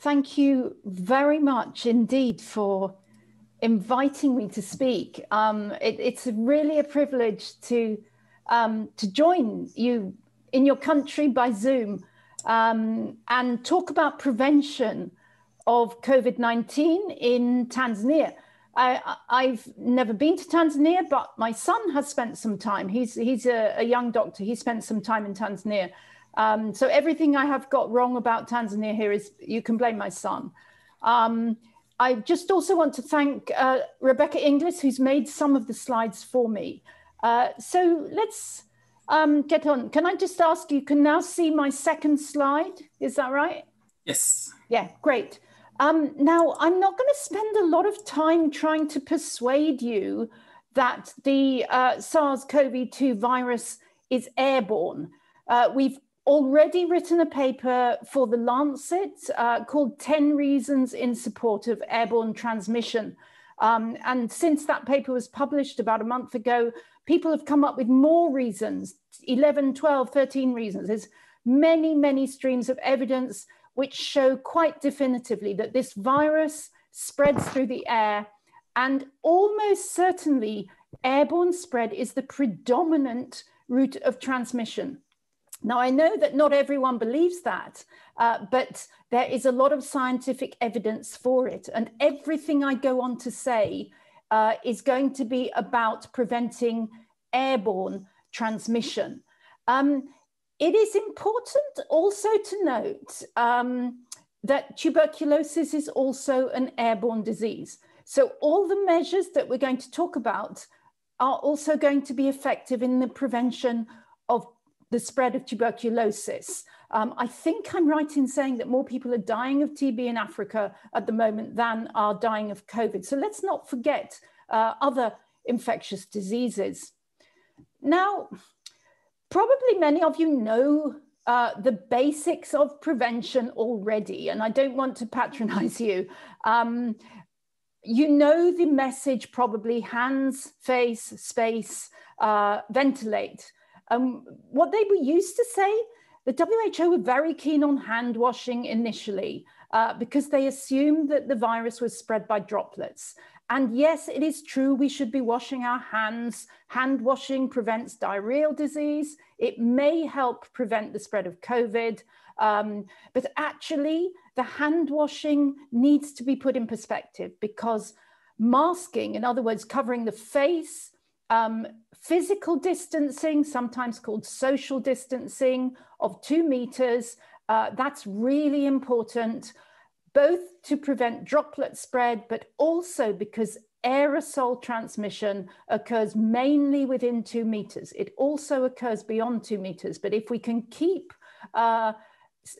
thank you very much indeed for inviting me to speak. Um, it, it's really a privilege to um, to join you in your country by Zoom um, and talk about prevention of COVID 19 in Tanzania. I, have never been to Tanzania, but my son has spent some time. He's, he's a, a young doctor. He spent some time in Tanzania. Um, so everything I have got wrong about Tanzania here is you can blame my son. Um, I just also want to thank uh, Rebecca Inglis, who's made some of the slides for me. Uh, so let's um, get on. Can I just ask you, can now see my second slide? Is that right? Yes. Yeah, great. Um, now, I'm not going to spend a lot of time trying to persuade you that the uh, SARS-CoV-2 virus is airborne. Uh, we've already written a paper for The Lancet uh, called 10 Reasons in Support of Airborne Transmission. Um, and since that paper was published about a month ago, people have come up with more reasons 11, 12, 13 reasons. There's many, many streams of evidence which show quite definitively that this virus spreads through the air and almost certainly airborne spread is the predominant route of transmission. Now, I know that not everyone believes that, uh, but there is a lot of scientific evidence for it. And everything I go on to say uh, is going to be about preventing airborne transmission. Um, it is important also to note um, that tuberculosis is also an airborne disease. So all the measures that we're going to talk about are also going to be effective in the prevention the spread of tuberculosis. Um, I think I'm right in saying that more people are dying of TB in Africa at the moment than are dying of COVID. So let's not forget uh, other infectious diseases. Now, probably many of you know uh, the basics of prevention already, and I don't want to patronize you. Um, you know the message probably hands, face, space, uh, ventilate. Um, what they were used to say, the WHO were very keen on hand washing initially uh, because they assumed that the virus was spread by droplets. And yes, it is true we should be washing our hands. Hand washing prevents diarrheal disease. It may help prevent the spread of COVID. Um, but actually, the hand washing needs to be put in perspective because masking, in other words, covering the face, um, physical distancing, sometimes called social distancing of two meters, uh, that's really important both to prevent droplet spread, but also because aerosol transmission occurs mainly within two meters. It also occurs beyond two meters, but if we can keep uh,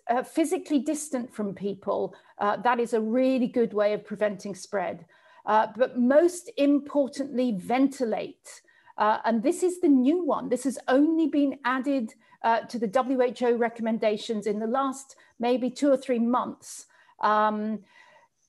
uh, physically distant from people, uh, that is a really good way of preventing spread. Uh, but most importantly, ventilate. Uh, and this is the new one. This has only been added uh, to the WHO recommendations in the last maybe two or three months. Um,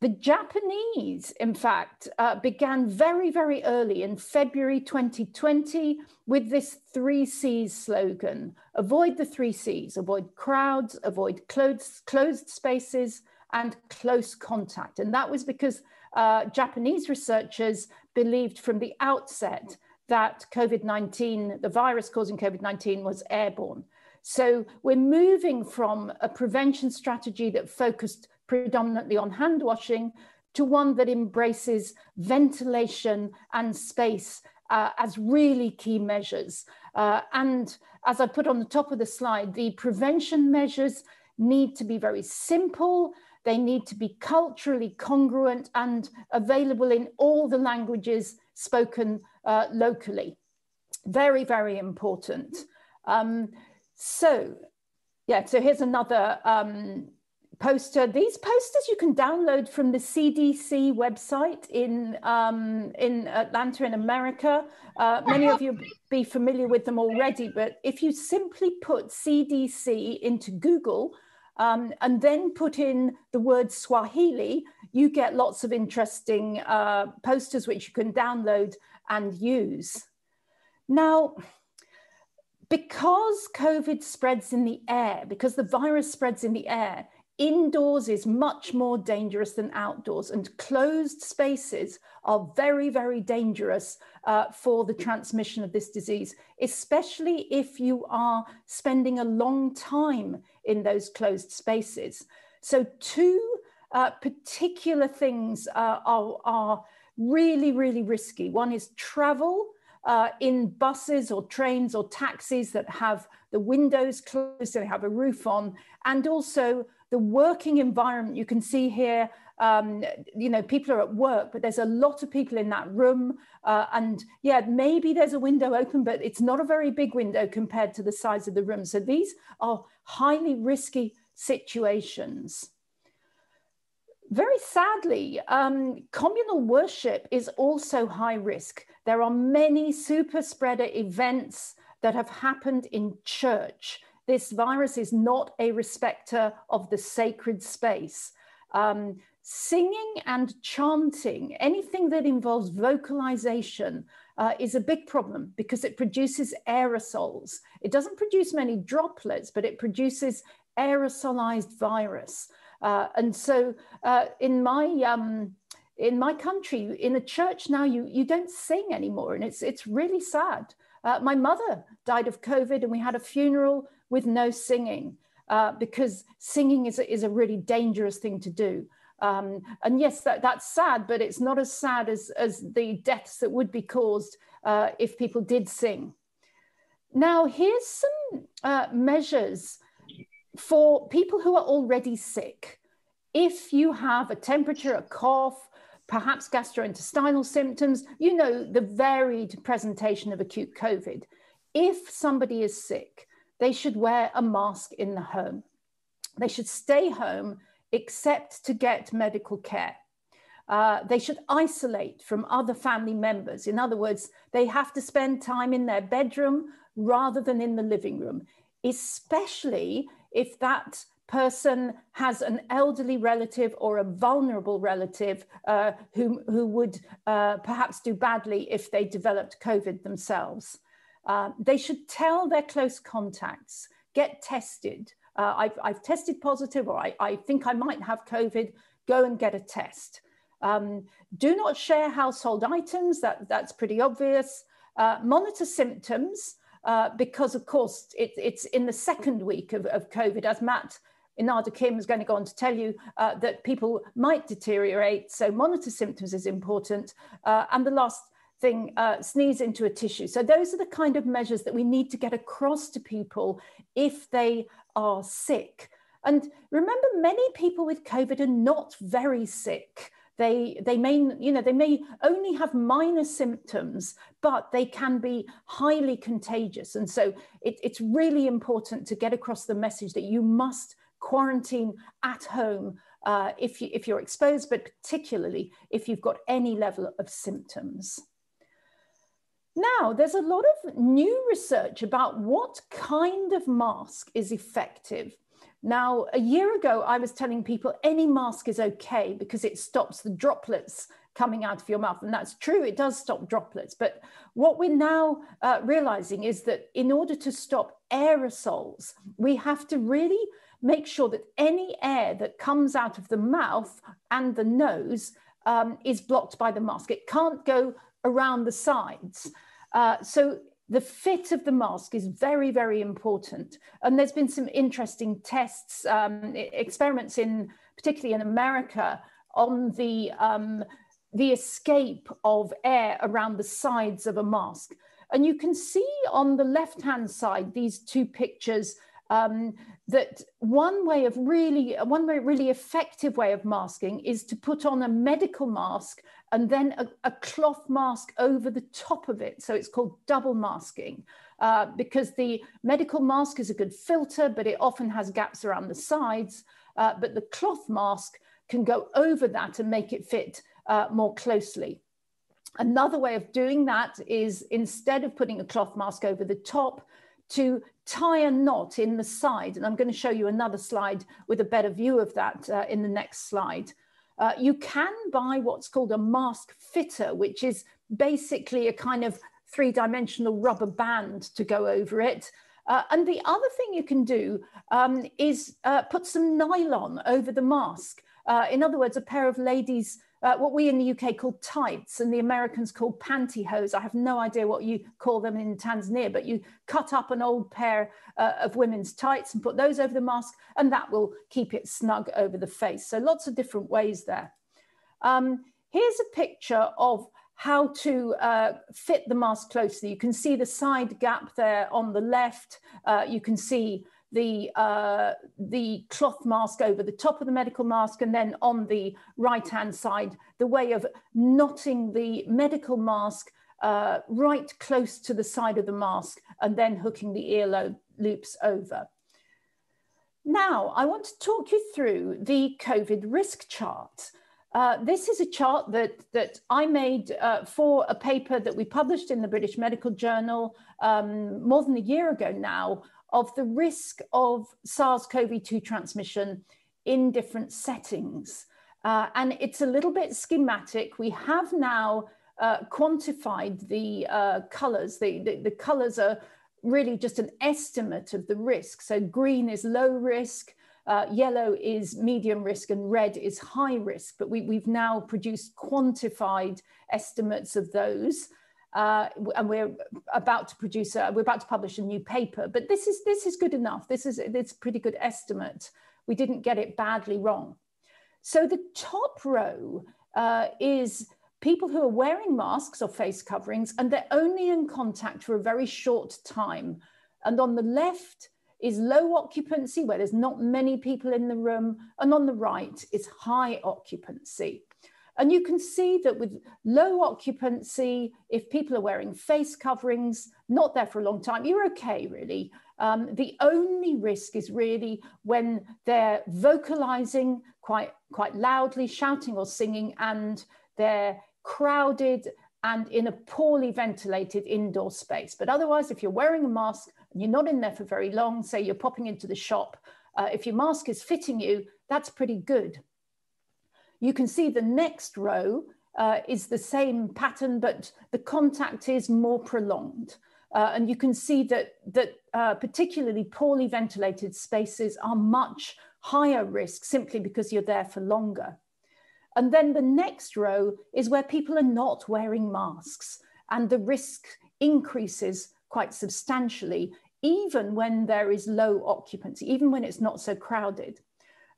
the Japanese, in fact, uh, began very, very early in February 2020 with this three C's slogan avoid the three C's, avoid crowds, avoid closed, closed spaces, and close contact. And that was because uh, Japanese researchers believed from the outset that COVID 19, the virus causing COVID 19, was airborne. So we're moving from a prevention strategy that focused predominantly on hand washing to one that embraces ventilation and space uh, as really key measures. Uh, and as I put on the top of the slide, the prevention measures need to be very simple, they need to be culturally congruent and available in all the languages spoken uh, locally. Very, very important. Um, so, yeah, so here's another um, poster. These posters you can download from the CDC website in, um, in Atlanta in America. Uh, many of you be familiar with them already, but if you simply put CDC into Google um, and then put in the word Swahili, you get lots of interesting uh, posters which you can download and use. Now, because COVID spreads in the air, because the virus spreads in the air, indoors is much more dangerous than outdoors, and closed spaces are very, very dangerous uh, for the transmission of this disease, especially if you are spending a long time in those closed spaces. So, two uh, particular things uh, are, are really, really risky. One is travel. Uh, in buses or trains or taxis that have the windows closed, they have a roof on, and also the working environment you can see here um, you know people are at work but there's a lot of people in that room uh, and yeah maybe there's a window open but it's not a very big window compared to the size of the room so these are highly risky situations very sadly, um, communal worship is also high risk. There are many super spreader events that have happened in church this virus is not a respecter of the sacred space. Um, singing and chanting, anything that involves vocalization, uh, is a big problem because it produces aerosols. It doesn't produce many droplets, but it produces aerosolized virus. Uh, and so, uh, in my um, in my country, in a church now, you you don't sing anymore, and it's it's really sad. Uh, my mother died of COVID, and we had a funeral with no singing uh, because singing is a, is a really dangerous thing to do. Um, and yes, that, that's sad, but it's not as sad as, as the deaths that would be caused uh, if people did sing. Now, here's some uh, measures for people who are already sick. If you have a temperature, a cough, perhaps gastrointestinal symptoms, you know the varied presentation of acute COVID. If somebody is sick, they should wear a mask in the home. They should stay home except to get medical care. Uh, they should isolate from other family members. In other words, they have to spend time in their bedroom rather than in the living room, especially if that person has an elderly relative or a vulnerable relative uh, who, who would uh, perhaps do badly if they developed COVID themselves. Uh, they should tell their close contacts, get tested. Uh, I've, I've, tested positive, or I, I, think I might have COVID, go and get a test. Um, do not share household items, that, that's pretty obvious. Uh, monitor symptoms, uh, because of course it, it's in the second week of, of COVID, as Matt Inada Kim is going to go on to tell you uh, that people might deteriorate. So monitor symptoms is important. Uh, and the last thing, uh, sneeze into a tissue. So those are the kind of measures that we need to get across to people if they are sick. And remember, many people with COVID are not very sick. They, they may, you know, they may only have minor symptoms, but they can be highly contagious. And so it, it's really important to get across the message that you must quarantine at home uh, if, you, if you're exposed, but particularly if you've got any level of symptoms. Now, there's a lot of new research about what kind of mask is effective. Now, a year ago, I was telling people any mask is okay because it stops the droplets coming out of your mouth. And that's true, it does stop droplets. But what we're now uh, realizing is that in order to stop aerosols, we have to really make sure that any air that comes out of the mouth and the nose um, is blocked by the mask. It can't go around the sides. Uh, so the fit of the mask is very, very important. And there's been some interesting tests, um, experiments in, particularly in America, on the, um, the escape of air around the sides of a mask. And you can see on the left-hand side, these two pictures um, that one way of really, one way, really effective way of masking is to put on a medical mask and then a, a cloth mask over the top of it. So it's called double masking. Uh, because the medical mask is a good filter, but it often has gaps around the sides. Uh, but the cloth mask can go over that and make it fit uh, more closely. Another way of doing that is instead of putting a cloth mask over the top, to tie a knot in the side. And I'm going to show you another slide with a better view of that uh, in the next slide. Uh, you can buy what's called a mask fitter, which is basically a kind of three dimensional rubber band to go over it. Uh, and the other thing you can do um, is uh, put some nylon over the mask. Uh, in other words, a pair of ladies uh, what we in the UK call tights and the Americans call pantyhose. I have no idea what you call them in Tanzania, but you cut up an old pair uh, of women's tights and put those over the mask, and that will keep it snug over the face. So lots of different ways there. Um, here's a picture of how to uh, fit the mask closely. You can see the side gap there on the left. Uh, you can see the, uh, the cloth mask over the top of the medical mask and then on the right hand side, the way of knotting the medical mask uh, right close to the side of the mask and then hooking the ear loops over. Now, I want to talk you through the COVID risk chart. Uh, this is a chart that, that I made uh, for a paper that we published in the British Medical Journal um, more than a year ago now of the risk of SARS-CoV-2 transmission in different settings. Uh, and it's a little bit schematic. We have now uh, quantified the uh, colors. The, the, the, colors are really just an estimate of the risk. So green is low risk, uh, yellow is medium risk, and red is high risk. But we, we've now produced quantified estimates of those uh, and we're about to produce, a, we're about to publish a new paper. But this is this is good enough. This is it's a pretty good estimate. We didn't get it badly wrong. So the top row uh, is people who are wearing masks or face coverings, and they're only in contact for a very short time. And on the left is low occupancy, where there's not many people in the room, and on the right is high occupancy. And you can see that with low occupancy, if people are wearing face coverings, not there for a long time, you're okay, really. Um, the only risk is really when they're vocalizing quite, quite loudly, shouting or singing, and they're crowded and in a poorly ventilated indoor space. But otherwise, if you're wearing a mask and you're not in there for very long, say you're popping into the shop, uh, if your mask is fitting you, that's pretty good. You can see the next row uh, is the same pattern, but the contact is more prolonged. Uh, and you can see that, that uh, particularly poorly ventilated spaces are much higher risk simply because you're there for longer. And then the next row is where people are not wearing masks and the risk increases quite substantially, even when there is low occupancy, even when it's not so crowded.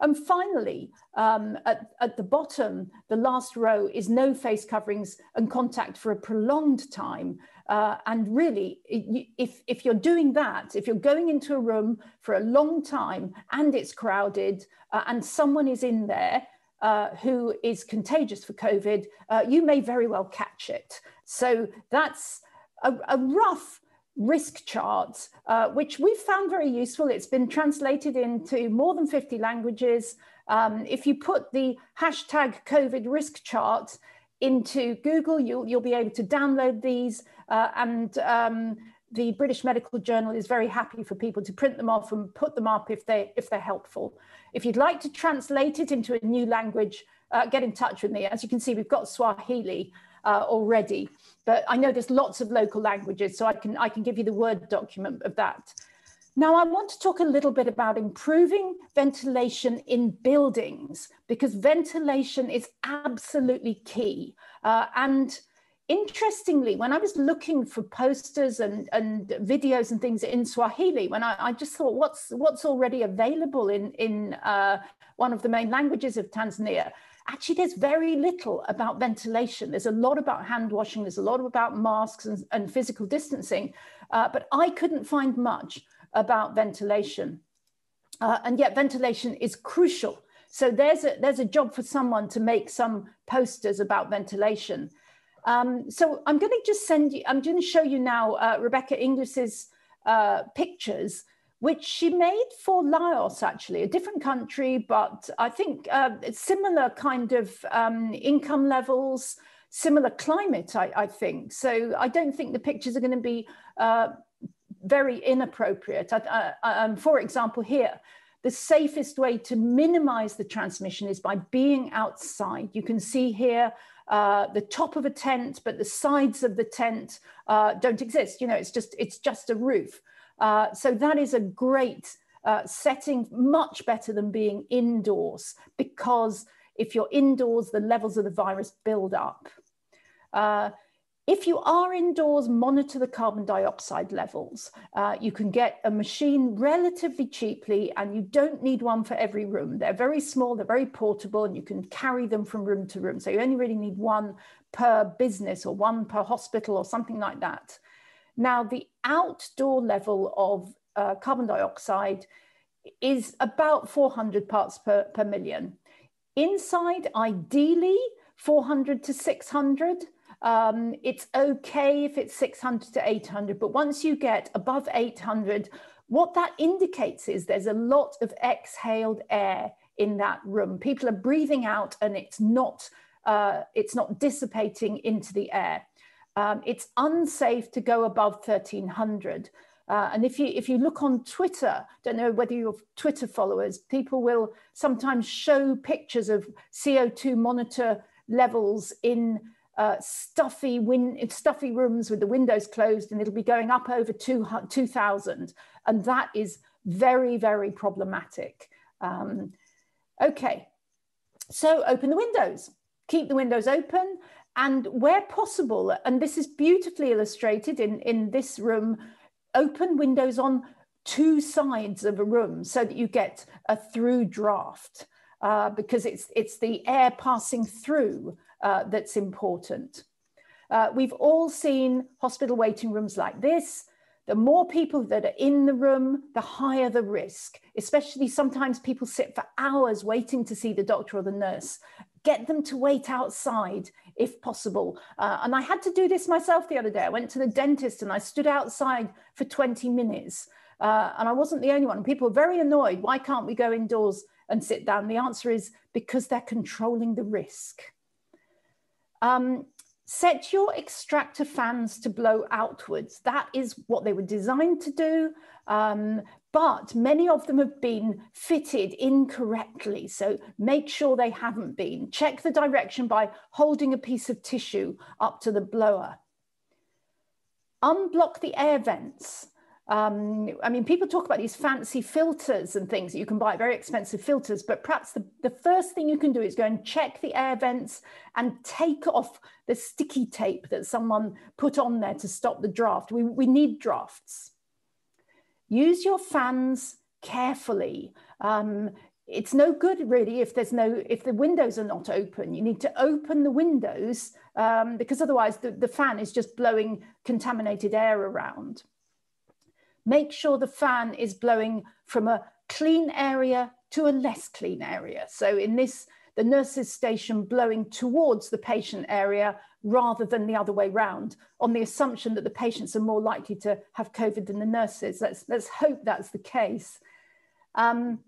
And finally, um, at, at, the bottom, the last row is no face coverings and contact for a prolonged time. Uh, and really, if, if you're doing that, if you're going into a room for a long time and it's crowded uh, and someone is in there uh, who is contagious for COVID, uh, you may very well catch it. So that's a, a rough risk charts, uh, which we've found very useful. It's been translated into more than 50 languages. Um, if you put the hashtag COVID risk chart into Google, you'll, you'll be able to download these. Uh, and um, the British Medical Journal is very happy for people to print them off and put them up if, they, if they're helpful. If you'd like to translate it into a new language, uh, get in touch with me. As you can see, we've got Swahili uh, already. But I know there's lots of local languages, so I can, I can give you the Word document of that. Now, I want to talk a little bit about improving ventilation in buildings because ventilation is absolutely key. Uh, and interestingly, when I was looking for posters and, and videos and things in Swahili, when I, I just thought, what's, what's already available in, in uh, one of the main languages of Tanzania? Actually there's very little about ventilation. There's a lot about hand washing, there's a lot about masks and, and physical distancing, uh, but I couldn't find much about ventilation. Uh, and yet ventilation is crucial. So there's a, there's a job for someone to make some posters about ventilation. Um, so I'm going to just send you, I'm going to show you now uh, Rebecca Inglis's uh, pictures which she made for Laos, actually, a different country, but I think uh, similar kind of um, income levels, similar climate, I, I, think. So I don't think the pictures are going to be uh, very inappropriate. I, um, for example, here, the safest way to minimize the transmission is by being outside. You can see here uh, the top of a tent, but the sides of the tent uh, don't exist. You know, it's just it's just a roof. Uh, so that is a great uh, setting, much better than being indoors, because if you're indoors, the levels of the virus build up. Uh, if you are indoors, monitor the carbon dioxide levels. Uh, you can get a machine relatively cheaply, and you don't need one for every room. They're very small, they're very portable, and you can carry them from room to room. So you only really need one per business or one per hospital or something like that. Now, the outdoor level of uh, carbon dioxide is about 400 parts per, per million. Inside, ideally, 400 to 600. Um, it's okay if it's 600 to 800, but once you get above 800, what that indicates is there's a lot of exhaled air in that room. People are breathing out and it's not, uh, it's not dissipating into the air. Um, it's unsafe to go above 1300. Uh, and if you if you look on Twitter, don't know whether you're Twitter followers, people will sometimes show pictures of CO2 monitor levels in uh, stuffy win stuffy rooms with the windows closed and it'll be going up over 2000 and that is very very problematic. Um, okay. So open the windows. Keep the windows open and where possible and this is beautifully illustrated in in this room open windows on two sides of a room so that you get a through draft uh, because it's it's the air passing through uh, that's important. Uh, we've all seen hospital waiting rooms like this. The more people that are in the room, the higher the risk, especially sometimes people sit for hours waiting to see the doctor or the nurse. Get them to wait outside if possible. Uh, and I had to do this myself the other day. I went to the dentist and I stood outside for 20 minutes. Uh, and I wasn't the only one. People were very annoyed. Why can't we go indoors and sit down? The answer is because they're controlling the risk. Um, set your extractor fans to blow outwards. That is what they were designed to do. Um, but many of them have been fitted incorrectly. So make sure they haven't been. Check the direction by holding a piece of tissue up to the blower. Unblock the air vents. Um, I mean, people talk about these fancy filters and things that you can buy, very expensive filters, but perhaps the, the first thing you can do is go and check the air vents and take off the sticky tape that someone put on there to stop the draft. We, we need drafts. Use your fans carefully. Um, it's no good really if there's no if the windows are not open you need to open the windows um, because otherwise the, the fan is just blowing contaminated air around make sure the fan is blowing from a clean area to a less clean area. So in this, the nurse's station blowing towards the patient area rather than the other way round on the assumption that the patients are more likely to have COVID than the nurses. Let's, let's hope that's the case. Um,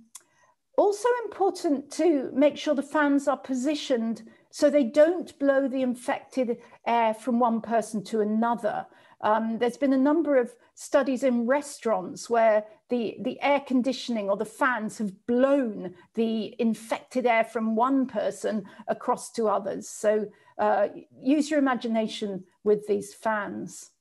also important to make sure the fans are positioned so they don't blow the infected air from one person to another. Um, there's been a number of studies in restaurants where the, the air conditioning or the fans have blown the infected air from one person across to others. So uh, use your imagination with these fans.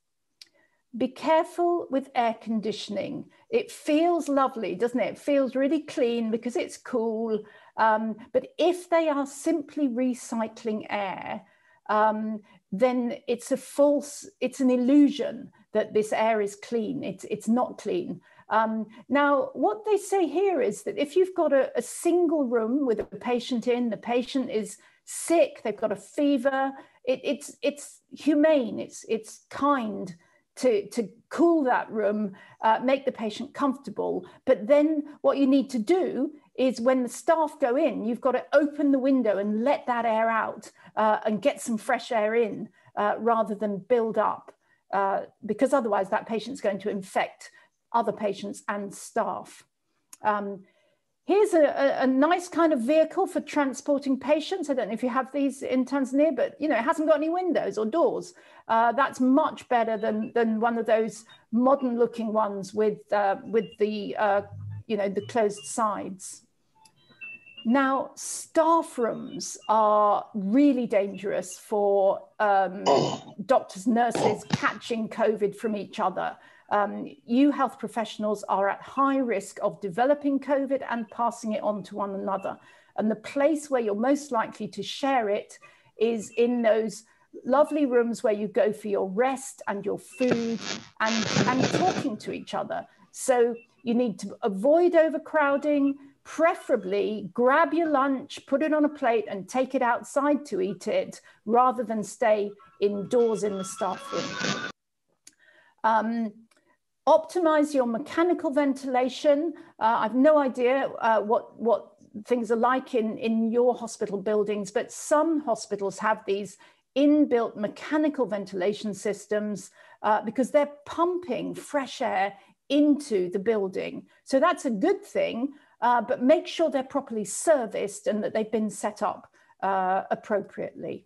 Be careful with air conditioning. It feels lovely, doesn't it? It feels really clean because it's cool. Um, but if they are simply recycling air, um, then it's a false, it's an illusion that this air is clean. It's, it's not clean. Um, now, what they say here is that if you've got a, a, single room with a patient in, the patient is sick, they've got a fever, it, it's, it's humane, it's, it's kind to, to cool that room, uh, make the patient comfortable. But then what you need to do is when the staff go in, you've got to open the window and let that air out uh, and get some fresh air in uh, rather than build up, uh, because otherwise that patient's going to infect other patients and staff. Um, here's a, a, a, nice kind of vehicle for transporting patients. I don't know if you have these in Tanzania, but you know, it hasn't got any windows or doors. Uh, that's much better than, than one of those modern looking ones with, uh, with the, uh, you know, the closed sides. Now, staff rooms are really dangerous for um, doctors, nurses catching COVID from each other. Um, you health professionals are at high risk of developing COVID and passing it on to one another. And the place where you're most likely to share it is in those lovely rooms where you go for your rest and your food and, and talking to each other. So you need to avoid overcrowding, preferably grab your lunch, put it on a plate, and take it outside to eat it rather than stay indoors in the staff room. Um, optimize your mechanical ventilation. Uh, I've no idea uh, what, what things are like in, in your hospital buildings, but some hospitals have these inbuilt mechanical ventilation systems uh, because they're pumping fresh air into the building. So that's a good thing, uh, but make sure they're properly serviced and that they've been set up uh, appropriately.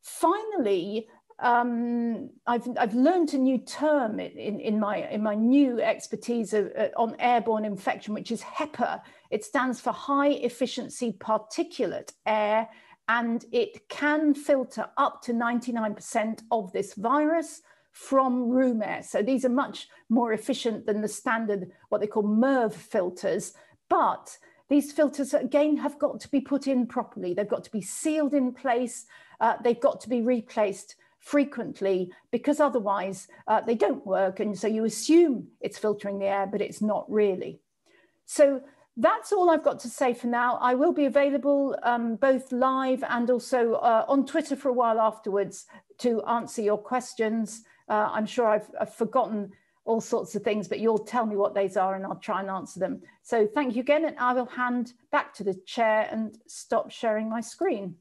Finally, um, I've, I've learned a new term in, in, my, in my new expertise of, uh, on airborne infection, which is HEPA. It stands for high efficiency particulate air, and it can filter up to 99% of this virus from room air. So these are much more efficient than the standard, what they call MERV filters. But these filters, again, have got to be put in properly. They've got to be sealed in place. Uh, they've got to be replaced frequently because otherwise uh, they don't work. And so you assume it's filtering the air, but it's not really. So that's all I've got to say for now. I will be available um, both live and also uh, on Twitter for a while afterwards to answer your questions. Uh, I'm sure I've, I've, forgotten all sorts of things, but you'll tell me what those are and I'll try and answer them. So thank you again, and I will hand back to the chair and stop sharing my screen.